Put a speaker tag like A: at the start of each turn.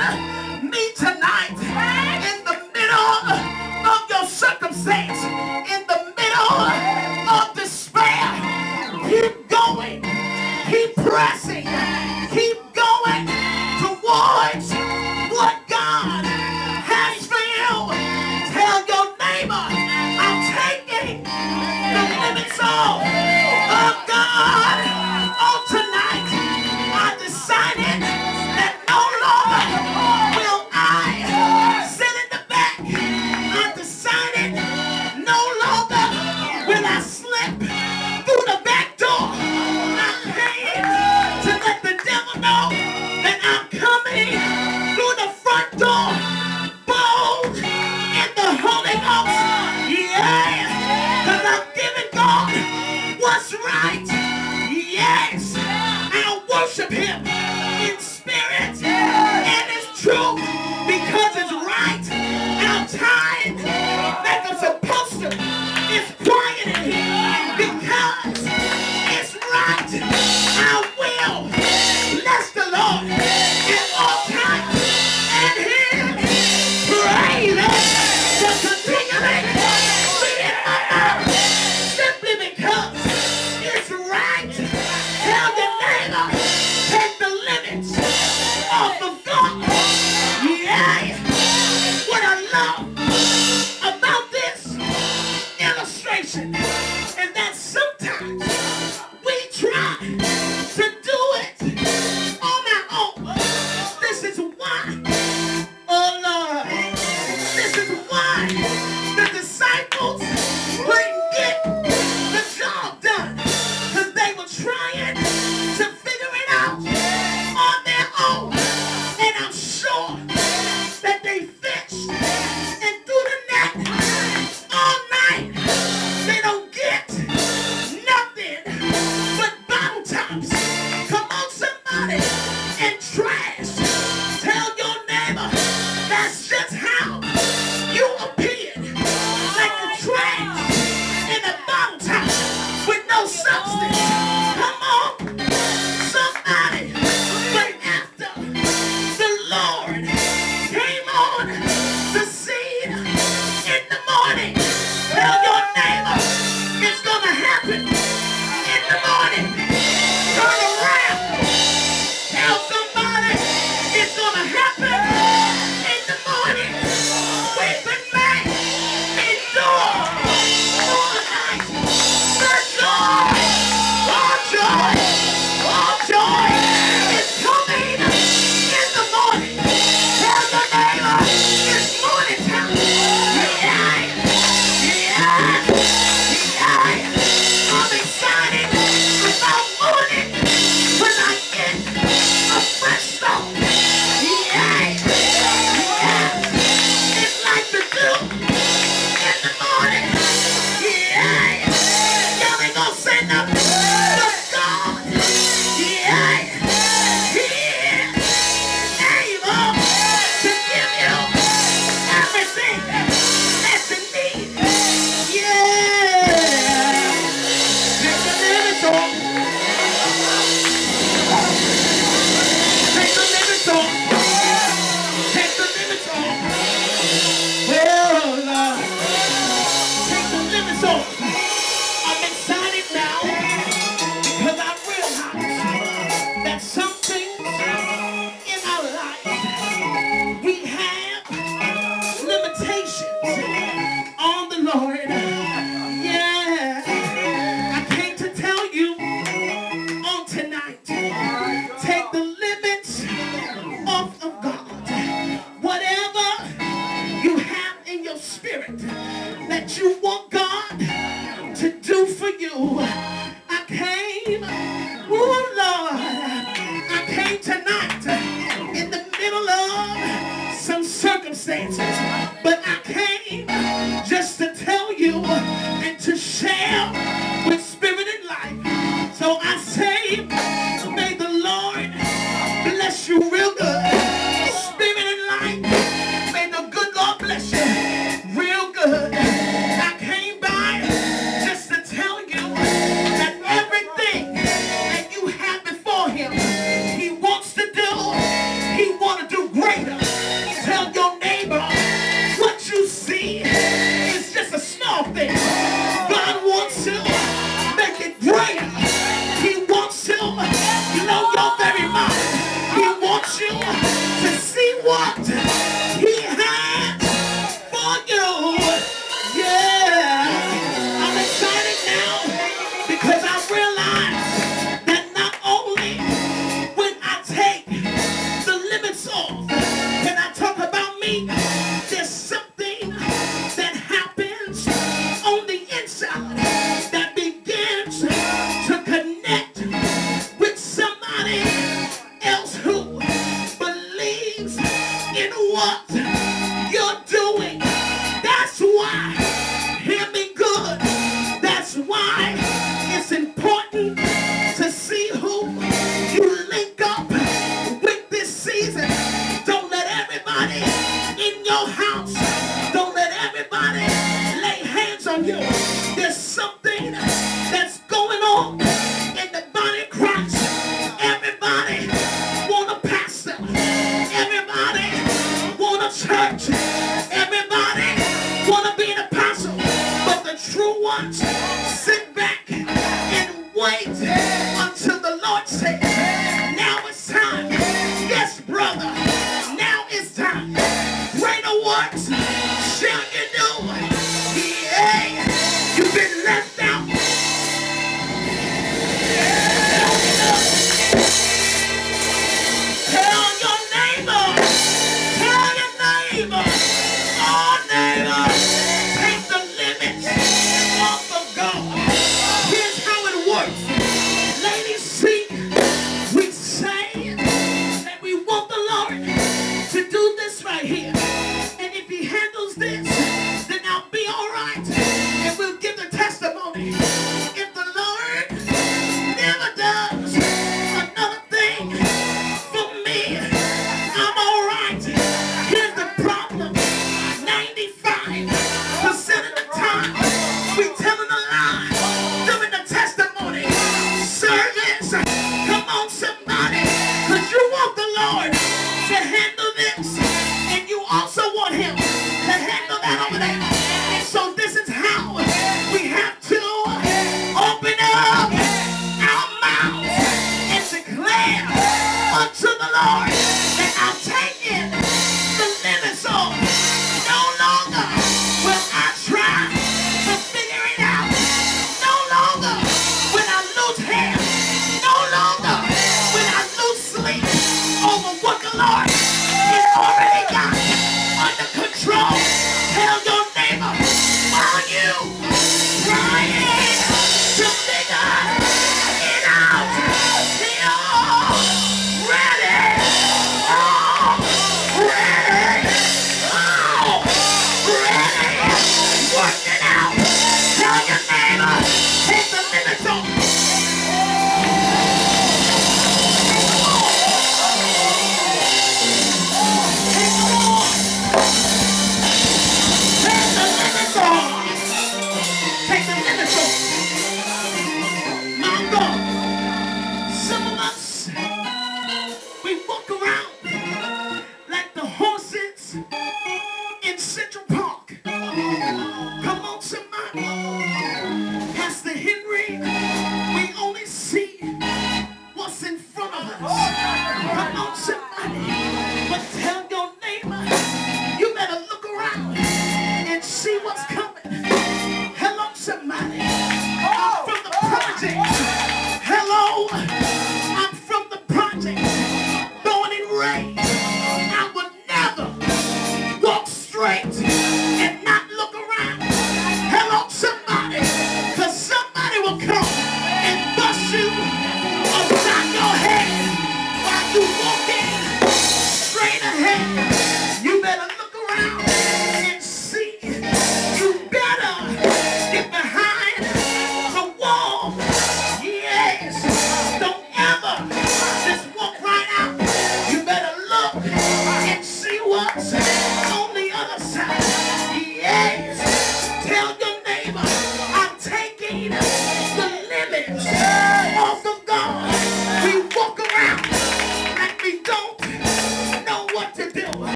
A: 啊 Money. for you. I came, oh Lord, I came tonight in the middle of some circumstances, but I came just to tell you and to share nós!